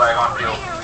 flag on field.